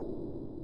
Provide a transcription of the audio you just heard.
あ。